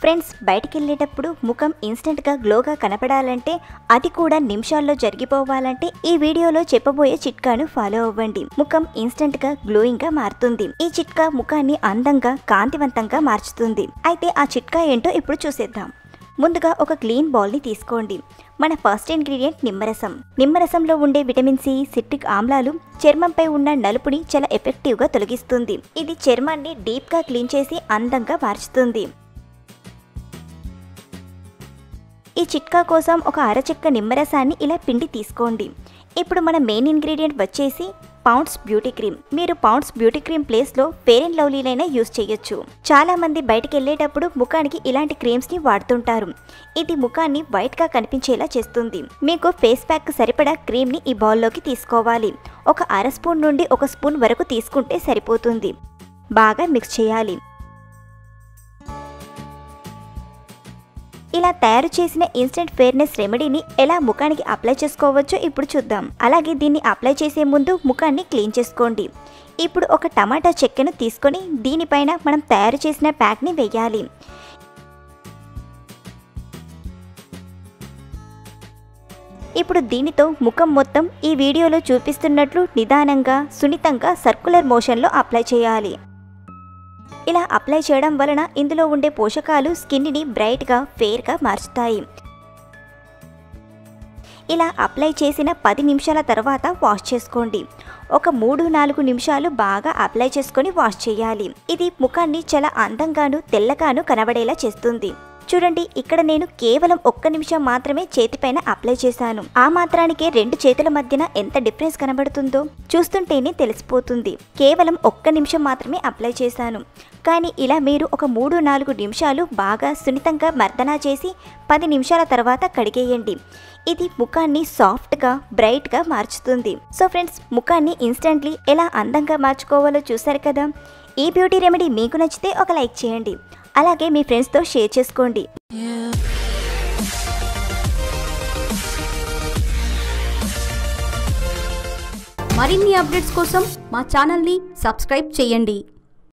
Friends బయటికి వెళ్ళేటప్పుడు ముఖం ఇన్స్టెంట్గా గ్లోగా కనపడాలంటే అది కూడా నిమిషాల్లో జరిగిపోవాలంటే ఈ వీడియోలో చెప్పబోయే చిట్కాను ఫాలో అవ్వండి. ముఖం ఇన్స్టెంట్గా గ్లోయింగ్గా మారుతుంది. ఈ చిట్కా ముఖాన్ని అందంగా కాంతివంతంగా మార్చుతుంది. అయితే ఆ చిట్కా ఏంటో ఇప్పుడు చూసేద్దాం. ముందుగా ఒక క్లీన్ బౌల్ని తీసుకోండి. మన ఫస్ట్ ఇంగ్రీడియంట్ నిమ్మరసం. నిమ్మరసంలో ఉండే విటమిన్ సి సిట్రిక్ ఆమ్లాలు చర్మంపై ఉన్న నలుపుని చాలా ఎఫెక్టివ్గా తొలగిస్తుంది. ఇది చర్మాన్ని డీప్గా క్లీన్ చేసి అందంగా మార్చుతుంది. ఈ చిట్కా కోసం ఒక అరచెక్క నిమ్మరసాన్ని ఇలా పిండి తీసుకోండి. ఇప్పుడు మన మెయిన్ ఇంగ్రీడియంట్ వచ్చేసి పౌండ్స్ బ్యూటీ క్రీమ్ మీరు పౌండ్స్ బ్యూటీ క్రీమ్ ప్లేస్లో ఫెయిర్ అండ్ లవ్లీలైనా యూస్ చేయొచ్చు. చాలా మంది బయటికి వెళ్ళేటప్పుడు ముఖానికి ఇలాంటి క్రీమ్స్ని వాడుతుంటారు. ఇది ముఖాన్ని వైట్గా కనిపించేలా చేస్తుంది. మీకు ఫేస్ ప్యాక్ సరిపడా క్రీమ్ని ఈ బౌల్లోకి తీసుకోవాలి. ఒక అర స్పూన్ నుండి ఒక స్పూన్ వరకు తీసుకుంటే సరిపోతుంది. బాగా మిక్స్ చేయాలి. ఇలా తయారు చేసిన ఇన్స్టెంట్ ఫేర్నెస్ రెమెడీని ఎలా ముఖానికి అప్లై చేసుకోవచ్చో ఇప్పుడు చూద్దాం. అలాగే దీన్ని అప్లై చేసే ముందు ముఖాన్ని క్లీన్ చేసుకోండి. ఇప్పుడు ఒక టమాటా చెక్కను తీసుకొని దీనిపైన మనం తయారు చేసిన ప్యాక్ని వేయాలి. ఇప్పుడు దీనితో ముఖం మొత్తం ఈ వీడియోలో చూపిస్తున్నట్లు నిదానంగా సున్నితంగా సర్కులర్ మోషన్లో అప్లై చేయాలి. ఇలా అప్లై చేయడం వలన ఇందులో ఉండే పోషకాలు స్కిన్ని బ్రైట్గా ఫేర్గా మార్చుతాయి. ఇలా అప్లై చేసిన పది నిమిషాల తర్వాత వాష్ చేసుకోండి. ఒక మూడు నాలుగు నిమిషాలు బాగా అప్లై చేసుకొని వాష్ చేయాలి. ఇది ముఖాన్ని చాలా అందంగాను తెల్లగాను కనబడేలా చేస్తుంది. చూడండి ఇక్కడ నేను కేవలం ఒక్క నిమిషం మాత్రమే చేతిపైన అప్లై చేశాను. ఆ మాత్రానికే రెండు చేతుల మధ్యన ఎంత డిఫరెన్స్ కనబడుతుందో చూస్తుంటేనే తెలిసిపోతుంది. కేవలం ఒక్క నిమిషం మాత్రమే అప్లై చేశాను. కానీ ఇలా మీరు ఒక మూడు నాలుగు నిమిషాలు బాగా సున్నితంగా మర్దనా చేసి పది నిమిషాల తర్వాత కడిగేయండి. ఇది ముఖాన్ని సాఫ్ట్గా బ్రైట్గా మార్చుతుంది. సో ఫ్రెండ్స్ ముఖాన్ని ఇన్స్టెంట్లీ ఎలా అందంగా మార్చుకోవాలో చూసారు కదా? ఈ బ్యూటీ రెమెడీ మీకు నచ్చితే ఒక లైక్ చేయండి. అలాగే మీ ఫ్రెండ్స్తో షేర్ చేసుకోండి. మరిన్ని అప్డేట్స్ కోసం మా ఛానల్ని సబ్స్క్రైబ్ చేయండి.